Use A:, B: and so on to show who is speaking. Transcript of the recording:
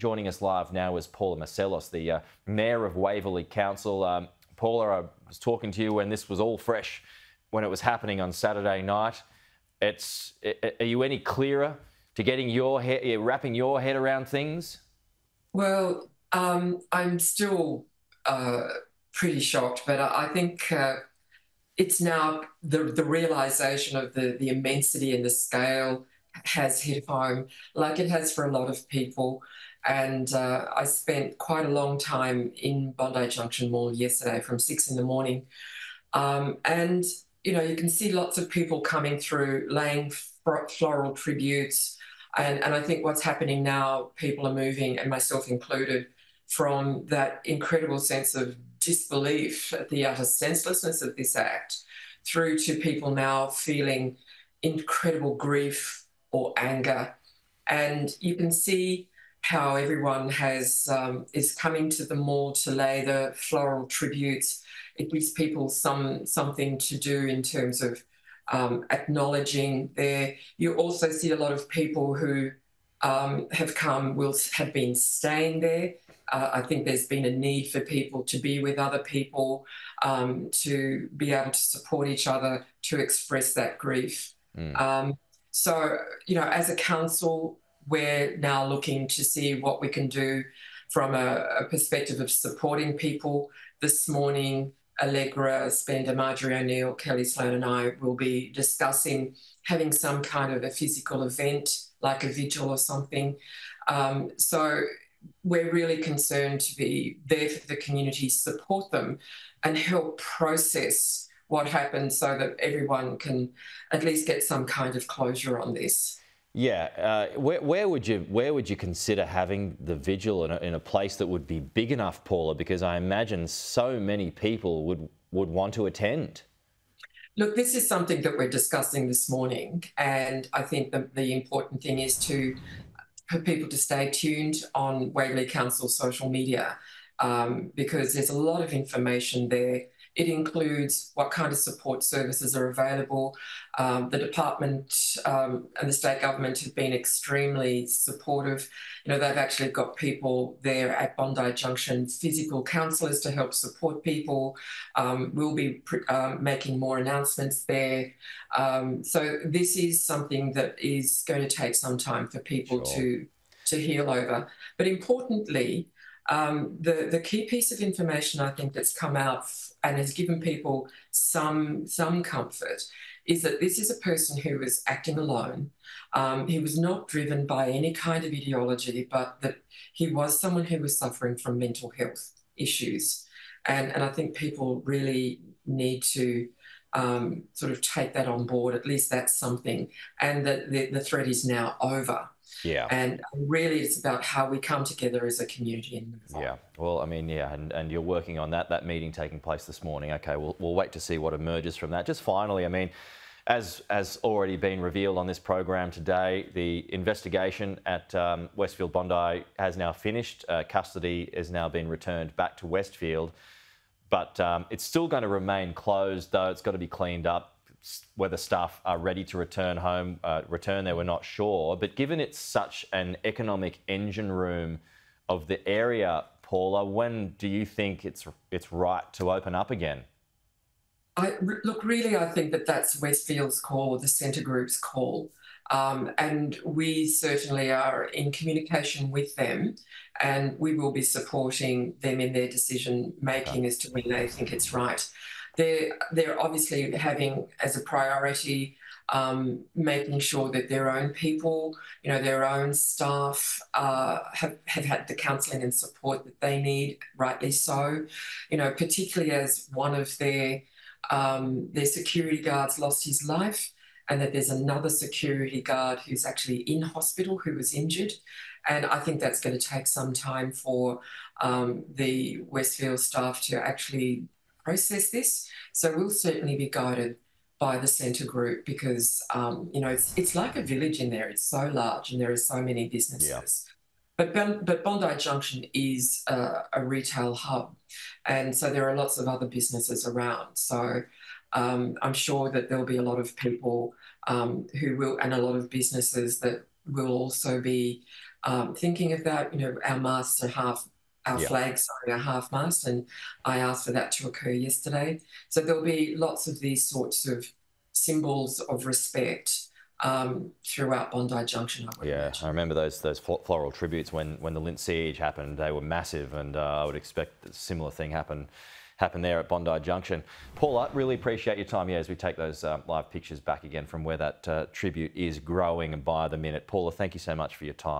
A: joining us live now is Paula Masselos, the uh, Mayor of Waverley Council. Um, Paula, I was talking to you when this was all fresh, when it was happening on Saturday night. It's, are you any clearer to getting your head, wrapping your head around things?
B: Well, um, I'm still uh, pretty shocked, but I, I think uh, it's now the, the realization of the, the immensity and the scale has hit home, like it has for a lot of people. And uh, I spent quite a long time in Bondi Junction Mall yesterday from six in the morning. Um, and, you know, you can see lots of people coming through, laying floral tributes. And, and I think what's happening now, people are moving, and myself included, from that incredible sense of disbelief at the utter senselessness of this act through to people now feeling incredible grief or anger. And you can see how everyone has um, is coming to the mall to lay the floral tributes. It gives people some something to do in terms of um, acknowledging there. You also see a lot of people who um, have come will have been staying there. Uh, I think there's been a need for people to be with other people, um, to be able to support each other, to express that grief. Mm. Um, so, you know, as a council, we're now looking to see what we can do from a, perspective of supporting people. This morning, Allegra, Spender, Marjorie O'Neill, Kelly Sloan, and I will be discussing having some kind of a physical event, like a vigil or something. Um, so we're really concerned to be there for the community, support them, and help process what happened so that everyone can at least get some kind of closure on this.
A: Yeah, uh, where, where, would you where would you consider having the vigil in a, in a, place that would be big enough, Paula? Because I imagine so many people would would want to attend.
B: Look, this is something that we're discussing this morning, and I think the, the important thing is to for people to stay tuned on Waverley Council social media um, because there's a lot of information there it includes what kind of support services are available. Um, the department um, and the state government have been extremely supportive. You know, they've actually got people there at Bondi Junction, physical counsellors to help support people. Um, we'll be um, making more announcements there. Um, so this is something that is going to take some time for people sure. to to heal over. But importantly, um, the, the key piece of information I think that's come out and has given people some, some comfort is that this is a person who was acting alone. Um, he was not driven by any kind of ideology, but that he was someone who was suffering from mental health issues. And, and I think people really need to um, sort of take that on board. At least that's something. And that the, the threat is now over.
A: Yeah.
B: And really, it's about how we come together as a community and move
A: on. Yeah. Well, I mean, yeah, and, and you're working on that. That meeting taking place this morning. Okay, we'll, we'll wait to see what emerges from that. Just finally, I mean, as has already been revealed on this program today, the investigation at um, Westfield Bondi has now finished. Uh, custody has now been returned back to Westfield, but um, it's still going to remain closed, though it's got to be cleaned up whether staff are ready to return home, uh, return there, we're not sure. But given it's such an economic engine room of the area, Paula, when do you think it's it's right to open up again?
B: I, look, really, I think that that's Westfield's call, the Scentre Group's call. Um, and we certainly are in communication with them, and we will be supporting them in their decision making as to when they think it's right. They're, they're obviously having as a priority um, making sure that their own people, you know, their own staff uh, have, have had the counselling and support that they need, rightly so. You know, particularly as one of their um, their security guards lost his life, and that there's another security guard who's actually in hospital who was injured. And I think that's going to take some time for um, the Westfield staff to actually process this. So we'll certainly be guided by the Scentre Group because um, you know it's it's like a village in there. It's so large and there are so many businesses. Yeah. But, ben, but Bondi Junction is a, a, retail hub, and so there are lots of other businesses around. So um, I'm sure that there'll be a lot of people um, who will, and a lot of businesses that will also be um, thinking of that, you know, our masts are half, our
A: Yeah.
B: flags sorry, are half mast, and I asked for that to occur yesterday. So there'll be lots of these sorts of symbols of respect um, throughout Bondi Junction. I
A: Yeah,
B: imagine.
A: I remember those those floral tributes when when the Lindt siege happened. They were massive, and uh, I would expect a similar thing happen happen there at Bondi Junction. Paula, really appreciate your time. Yeah, as we take those um, live pictures back again from where that uh, tribute is growing by the minute. Paula, thank you so much for your time.